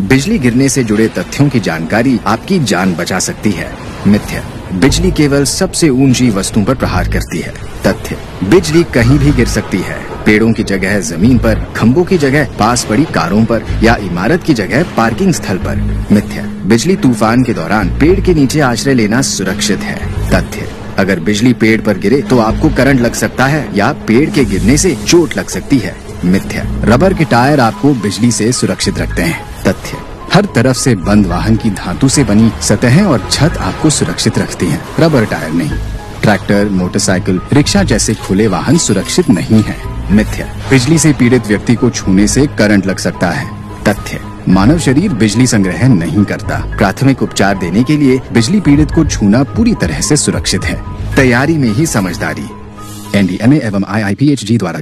बिजली गिरने से जुड़े तथ्यों की जानकारी आपकी जान बचा सकती है। मिथ्या। बिजली केवल सबसे ऊँची वस्तुओं पर प्रहार करती है। तथ्य। बिजली कहीं भी गिर सकती है। पेड़ों की जगह, ज़मीन पर खम्बों की जगह, पास पड़ी कारों पर या इमारत की जगह, पार्किंग स्थल पर। मिथ्या। बिजली तूफ़ान के दौरान पेड़ के नीचे आश्रय लेना सुरक्षित है। तथ्य। अगर बिजली पेड़ पर गिरे तो आपको करंट लग सकता है या पेड़ के गिरने से चोट लग सकती है। मिथ्या। रबर के टायर आपको बिजली से सुरक्षित रखते हैं। तथ्य। हर तरफ़ से बंद वाहन की धातु से बनी सतहें और छत आपको सुरक्षित रखती हैं, रबर टायर नहीं। ट्रैक्टर मोटरसाइकिल रिक्शा जैसे खुले वाहन सुरक्षित नहीं है। मिथ्या। बिजली से पीड़ित व्यक्ति को छूने से करंट लग सकता है। तथ्य। मानव शरीर बिजली संग्रह नहीं करता। प्राथमिक उपचार देने के लिए बिजली पीड़ित को छूना पूरी तरह से सुरक्षित है। तैयारी में ही समझदारी। एनडीएमए एवं आईआईपीएचजी द्वारा